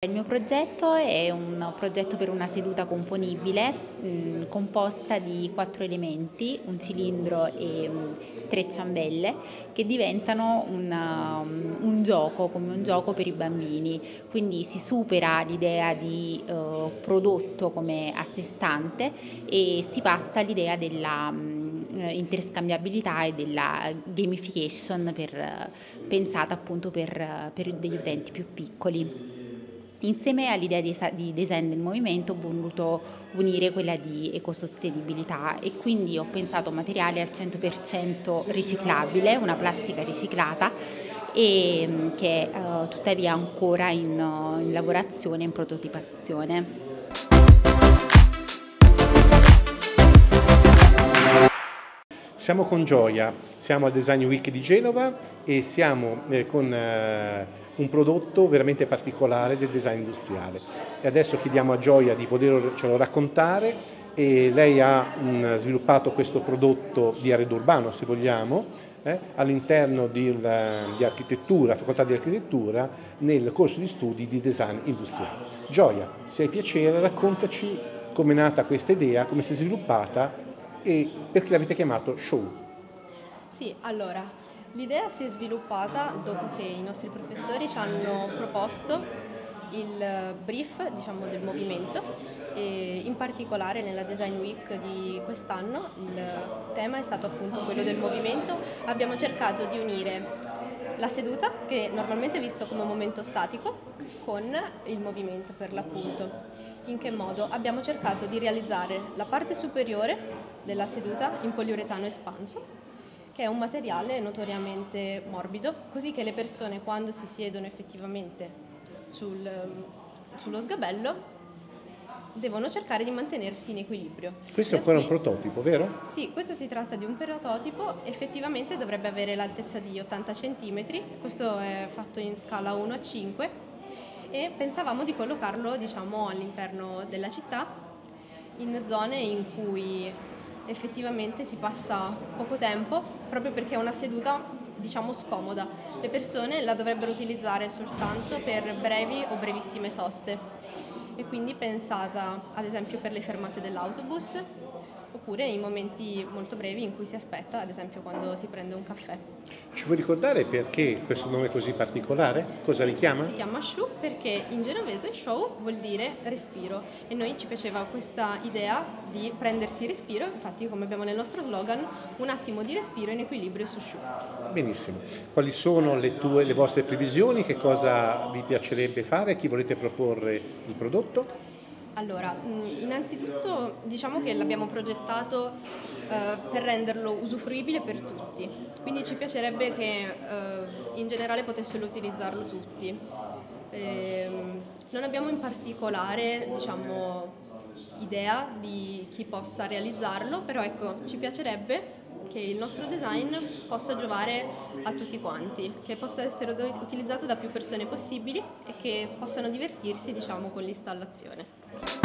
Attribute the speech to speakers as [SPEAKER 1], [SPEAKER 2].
[SPEAKER 1] Il mio progetto è un progetto per una seduta componibile mh, mm, composta di quattro elementi, un cilindro e mh, mm, tre ciambelle che diventano una, um, un gioco, come un gioco per i bambini. Quindi si supera l'idea di uh, prodotto come a sé stante e si passa all'idea della um, interscambiabilità e della gamification per, pensata appunto per, per degli utenti più piccoli. Insieme all'idea di design del movimento ho voluto unire quella di ecosostenibilità e quindi ho pensato a materiale al 100% riciclabile, una plastica riciclata e mm, che è uh, tuttavia ancora in, in lavorazione, in prototipazione.
[SPEAKER 2] Siamo con Gioia, siamo al Design Week di Genova e siamo eh, con eh, un prodotto veramente particolare del design industriale. E adesso chiediamo a Gioia di potercelo raccontare e lei ha mh, sviluppato questo prodotto di arredo urbano, se vogliamo, eh, all'interno di, di architettura, facoltà di architettura, nel corso di studi di design industriale. Gioia, se hai piacere, raccontaci come è nata questa idea, come si è sviluppata e perché l'avete chiamato show?
[SPEAKER 3] Sì, allora, l'idea si è sviluppata dopo che i nostri professori ci hanno proposto il brief diciamo, del movimento e in particolare nella Design Week di quest'anno il tema è stato appunto quello del movimento. Abbiamo cercato di unire la seduta, che normalmente è visto come un momento statico, con il movimento per l'appunto. In che modo? Abbiamo cercato di realizzare la parte superiore della seduta in poliuretano espanso che è un materiale notoriamente morbido, così che le persone quando si siedono effettivamente sul, sullo sgabello devono cercare di mantenersi in equilibrio.
[SPEAKER 2] Questo è ancora un prototipo, vero?
[SPEAKER 3] Sì, questo si tratta di un prototipo, effettivamente dovrebbe avere l'altezza di 80 cm, questo è fatto in scala 1 a 5 e pensavamo di collocarlo diciamo, all'interno della città in zone in cui effettivamente si passa poco tempo proprio perché è una seduta diciamo scomoda. Le persone la dovrebbero utilizzare soltanto per brevi o brevissime soste e quindi pensata ad esempio per le fermate dell'autobus oppure in momenti molto brevi in cui si aspetta, ad esempio quando si prende un caffè.
[SPEAKER 2] Ci vuoi ricordare perché questo nome così particolare? Cosa
[SPEAKER 3] sì,
[SPEAKER 2] richiama?
[SPEAKER 3] Si chiama Shu perché in genovese show vuol dire respiro e noi ci piaceva questa idea di prendersi respiro, infatti come abbiamo nel nostro slogan, un attimo di respiro in equilibrio su Shu.
[SPEAKER 2] Benissimo. Quali sono le, tue, le vostre previsioni? Che cosa vi piacerebbe fare? A chi volete proporre il prodotto?
[SPEAKER 3] Allora, innanzitutto diciamo che l'abbiamo progettato eh, per renderlo usufruibile per tutti, quindi ci piacerebbe che eh, in generale potessero utilizzarlo tutti. Eh, non abbiamo in particolare diciamo, idea di chi possa realizzarlo, però ecco, ci piacerebbe che il nostro design possa giovare a tutti quanti, che possa essere utilizzato da più persone possibili e che possano divertirsi diciamo, con l'installazione.